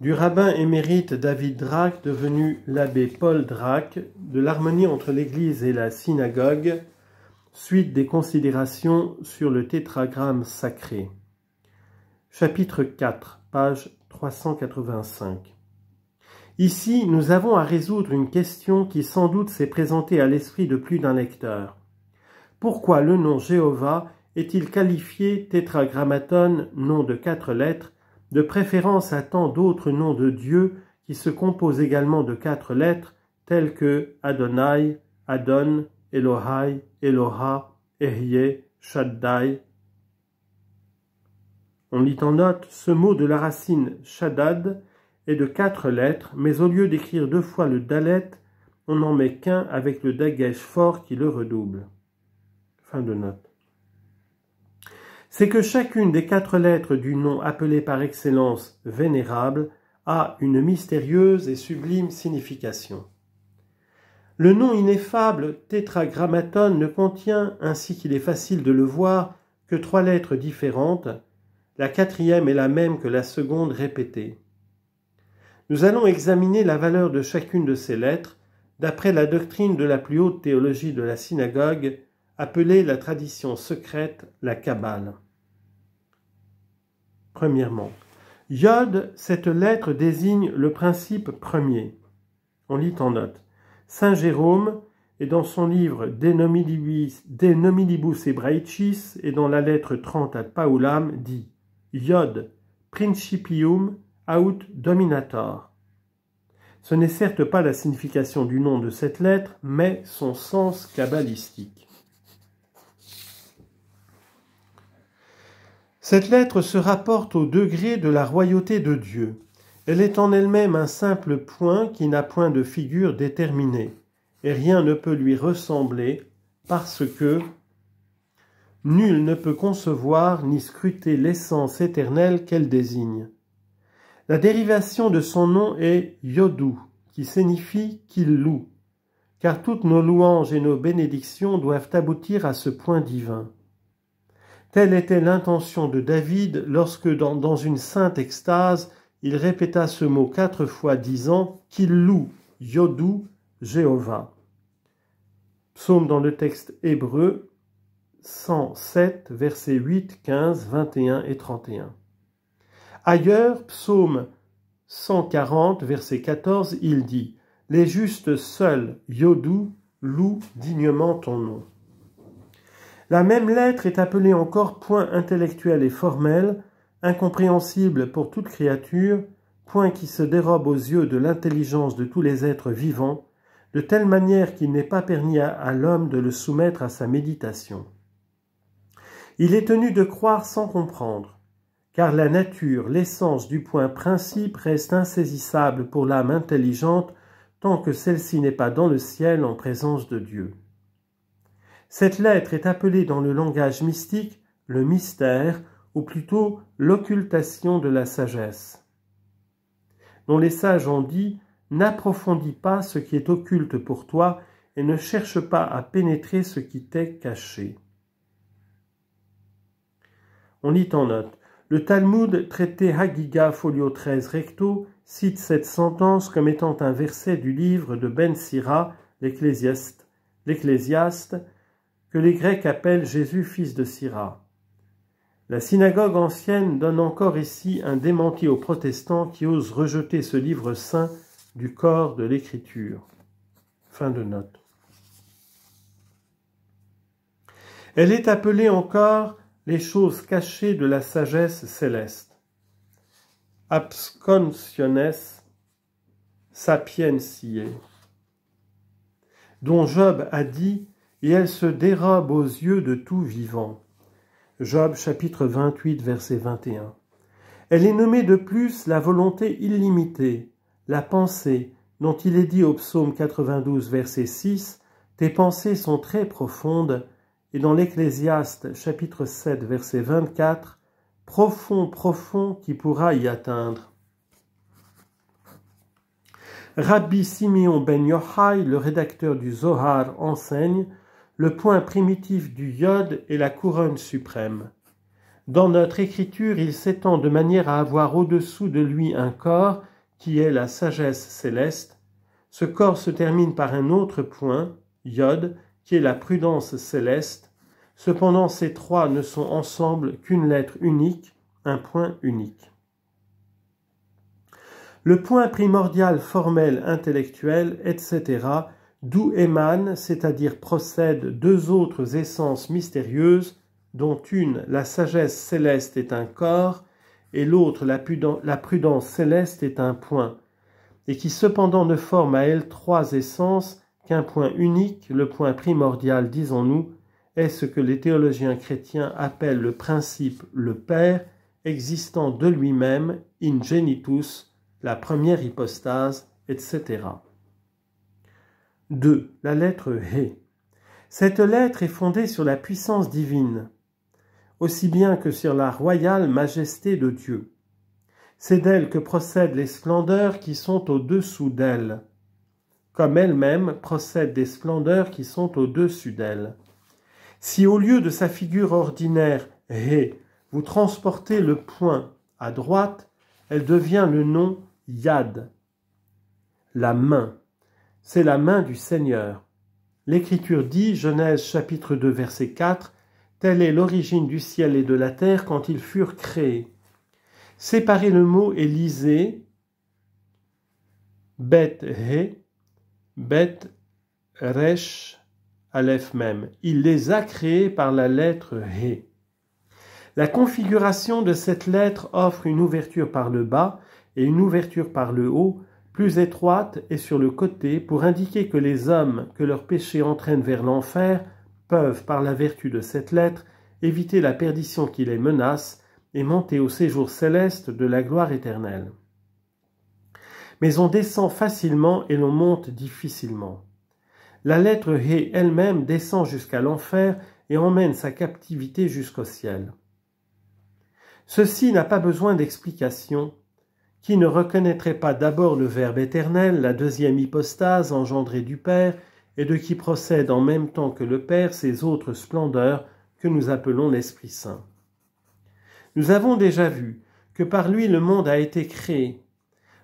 du rabbin émérite David Drake, devenu l'abbé Paul Drake, de l'harmonie entre l'Église et la synagogue, suite des considérations sur le tétragramme sacré. Chapitre 4, page 385. Ici, nous avons à résoudre une question qui sans doute s'est présentée à l'esprit de plus d'un lecteur. Pourquoi le nom Jéhovah est-il qualifié tétragrammaton, nom de quatre lettres, de préférence à tant d'autres noms de Dieu qui se composent également de quatre lettres, telles que Adonai, Adon, Elohai, Eloha, Ehyeh, Shaddai. On lit en note, ce mot de la racine Shaddad est de quatre lettres, mais au lieu d'écrire deux fois le Dalet, on n'en met qu'un avec le Dagesh fort qui le redouble. Fin de note c'est que chacune des quatre lettres du nom appelé par excellence vénérable a une mystérieuse et sublime signification. Le nom ineffable tétragrammaton ne contient, ainsi qu'il est facile de le voir, que trois lettres différentes, la quatrième est la même que la seconde répétée. Nous allons examiner la valeur de chacune de ces lettres d'après la doctrine de la plus haute théologie de la synagogue, appelée la tradition secrète la Kabbale. Premièrement, Yod, cette lettre désigne le principe premier. On lit en note. Saint Jérôme, et dans son livre De Nomidibus Hebraicis et dans la lettre 30 à Paulam, dit Yod, principium aut dominator. Ce n'est certes pas la signification du nom de cette lettre, mais son sens kabbalistique. Cette lettre se rapporte au degré de la royauté de Dieu. Elle est en elle-même un simple point qui n'a point de figure déterminée, et rien ne peut lui ressembler, parce que nul ne peut concevoir ni scruter l'essence éternelle qu'elle désigne. La dérivation de son nom est Yodou, qui signifie qu'il loue, car toutes nos louanges et nos bénédictions doivent aboutir à ce point divin. Telle était l'intention de David lorsque, dans, une sainte extase, il répéta ce mot quatre fois, disant qu'il loue Yodou Jéhovah. Psaume dans le texte hébreu 107, versets 8, 15, 21 et 31. Ailleurs, psaume 140, verset 14, il dit Les justes seuls, Yodou, louent dignement ton nom. La même lettre est appelée encore point intellectuel et formel, incompréhensible pour toute créature, point qui se dérobe aux yeux de l'intelligence de tous les êtres vivants, de telle manière qu'il n'est pas permis à, l'homme de le soumettre à sa méditation. Il est tenu de croire sans comprendre, car la nature, l'essence du point principe reste insaisissable pour l'âme intelligente tant que celle-ci n'est pas dans le ciel en présence de Dieu. Cette lettre est appelée dans le langage mystique le mystère, ou plutôt l'occultation de la sagesse, dont les sages ont dit N'approfondis pas ce qui est occulte pour toi et ne cherche pas à pénétrer ce qui t'est caché. On lit en note Le Talmud, traité Hagiga, folio 13 recto, cite cette sentence comme étant un verset du livre de Ben Sira, l'Ecclésiaste, que les Grecs appellent Jésus fils de Syra. La synagogue ancienne donne encore ici un démenti aux protestants qui osent rejeter ce livre saint du corps de l'écriture. Elle est appelée encore les choses cachées de la sagesse céleste. Absconsiones sapientiae, dont Job a dit et elle se dérobe aux yeux de tout vivant. Job chapitre 28 verset 21. Elle est nommée de plus la volonté illimitée, la pensée, dont il est dit au psaume 92 verset 6, Tes pensées sont très profondes, et dans l'Ecclésiaste chapitre 7 verset 24, Profond, profond qui pourra y atteindre. Rabbi Simeon ben Yochai, le rédacteur du Zohar, enseigne le point primitif du Yod est la couronne suprême. Dans notre écriture, il s'étend de manière à avoir au-dessous de lui un corps qui est la sagesse céleste. Ce corps se termine par un autre point, Yod, qui est la prudence céleste. Cependant, ces trois ne sont ensemble qu'une lettre unique, un point unique. Le point primordial formel intellectuel, etc., d'où émanent, c'est-à-dire procèdent deux autres essences mystérieuses, dont une, la sagesse céleste, est un corps, et l'autre, la, prudence céleste, est un point, et qui cependant ne forment à elles trois essences qu'un point unique, le point primordial, disons-nous, est ce que les théologiens chrétiens appellent le principe le Père, existant de lui-même, in genitus, la première hypostase, etc. 2. La lettre He. Cette lettre est fondée sur la puissance divine, aussi bien que sur la royale majesté de Dieu. C'est d'elle que procèdent les splendeurs qui sont au-dessous d'elle, comme elle-même procède des splendeurs qui sont au-dessus d'elle. Si au lieu de sa figure ordinaire, He, vous transportez le point à droite, elle devient le nom Yad, la main. C'est la main du Seigneur. L'Écriture dit, Genèse chapitre 2 verset 4, Telle est l'origine du ciel et de la terre quand ils furent créés. Séparez le mot et lisez Bet He, Bet Resh, Aleph même. Il les a créés par la lettre He. La configuration de cette lettre offre une ouverture par le bas et une ouverture par le haut, plus étroite et sur le côté, pour indiquer que les hommes que leur péché entraîne vers l'enfer peuvent, par la vertu de cette lettre, éviter la perdition qui les menace et monter au séjour céleste de la gloire éternelle. Mais on descend facilement et l'on monte difficilement. La lettre He elle-même descend jusqu'à l'enfer et emmène sa captivité jusqu'au ciel. Ceci n'a pas besoin d'explication, qui ne reconnaîtrait pas d'abord le Verbe éternel, la deuxième hypostase engendrée du Père, et de qui procède en même temps que le Père ces autres splendeurs que nous appelons l'Esprit Saint. Nous avons déjà vu que par lui le monde a été créé.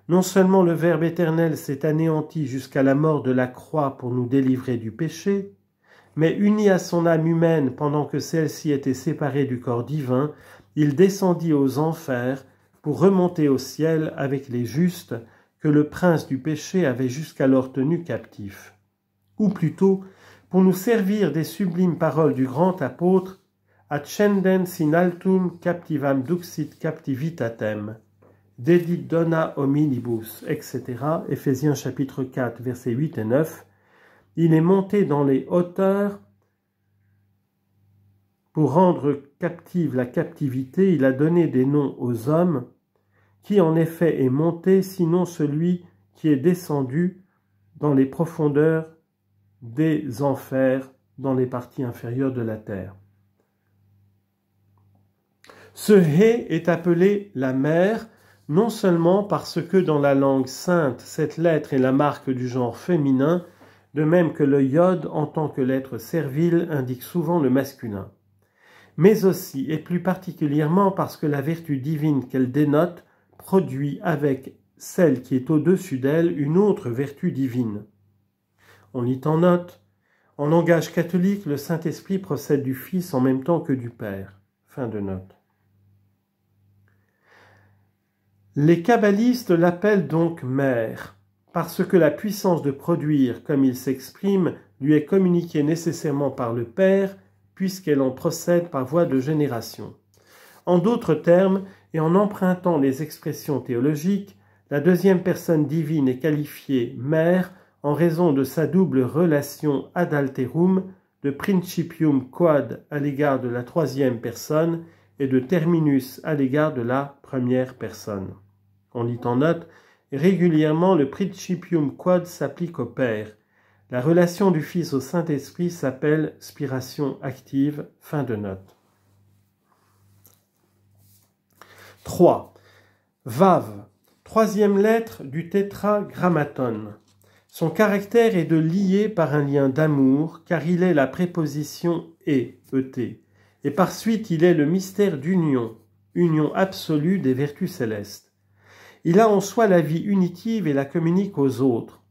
Non seulement le Verbe éternel s'est anéanti jusqu'à la mort de la croix pour nous délivrer du péché, mais uni à son âme humaine pendant que celle-ci était séparée du corps divin, il descendit aux enfers pour remonter au ciel avec les justes que le prince du péché avait jusqu'alors tenus captifs. Ou plutôt, pour nous servir des sublimes paroles du grand apôtre, Accendens in altum captivam duxit captivitatem, dedit dona hominibus, etc. Éphésiens chapitre 4, versets 8 et 9. Il est monté dans les hauteurs pour rendre captive la captivité, il a donné des noms aux hommes. Qui en effet est monté, sinon celui qui est descendu dans les profondeurs des enfers, dans les parties inférieures de la terre. Ce He est appelé la mère, non seulement parce que dans la langue sainte, cette lettre est la marque du genre féminin, de même que le yod en tant que lettre servile indique souvent le masculin mais aussi et plus particulièrement parce que la vertu divine qu'elle dénote produit avec celle qui est au-dessus d'elle une autre vertu divine. On lit en note, en langage catholique, le Saint-Esprit procède du Fils en même temps que du Père. Les kabbalistes l'appellent donc mère, parce que la puissance de produire, comme il s'exprime, lui est communiquée nécessairement par le Père puisqu'elle en procède par voie de génération. En d'autres termes, et en empruntant les expressions théologiques, la deuxième personne divine est qualifiée mère en raison de sa double relation ad alterum de principium quad à l'égard de la troisième personne et de terminus à l'égard de la première personne. On lit en note, régulièrement le principium quad s'applique au Père, la relation du Fils au Saint-Esprit s'appelle spiration active. Fin de note. 3. Vav, troisième lettre du tétragrammaton. Son caractère est de lier par un lien d'amour, car il est la préposition et, et, et par suite il est le mystère d'union, union absolue des vertus célestes. Il a en soi la vie unitive et la communique aux autres.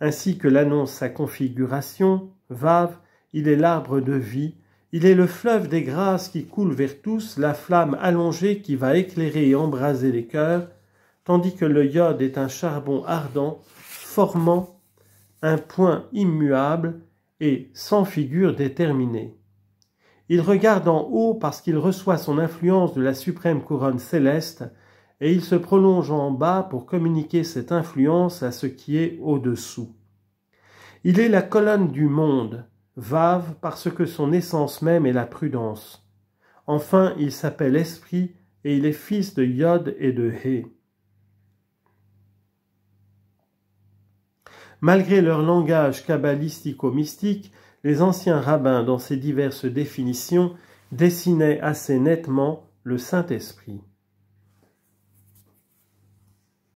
Ainsi que l'annonce sa configuration, Vave, il est l'arbre de vie, il est le fleuve des grâces qui coule vers tous, la flamme allongée qui va éclairer et embraser les cœurs, tandis que le iode est un charbon ardent, formant un point immuable et sans figure déterminée. Il regarde en haut parce qu'il reçoit son influence de la suprême couronne céleste, et il se prolonge en bas pour communiquer cette influence à ce qui est au-dessous. Il est la colonne du monde, Vave parce que son essence même est la prudence. Enfin, il s'appelle Esprit et il est fils de Yod et de He. Malgré leur langage kabbalistico-mystique, les anciens rabbins, dans ces diverses définitions, dessinaient assez nettement le Saint-Esprit.